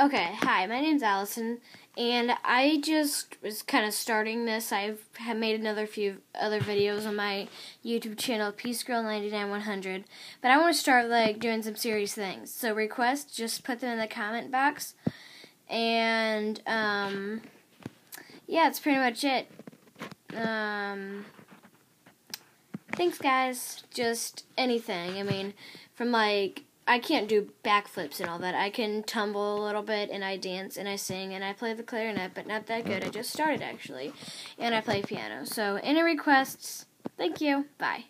Okay, hi, my name's Allison, and I just was kind of starting this. I've made another few other videos on my YouTube channel, Peace Girl 99100, but I want to start like doing some serious things. So requests, just put them in the comment box, and um, yeah, that's pretty much it. Um, thanks, guys. Just anything. I mean, from like I can't do backflips and all that. I can tumble a little bit and I dance and I sing and I play the clarinet, but not that good. I just started actually. And I play piano. So, any requests? Thank you. Bye.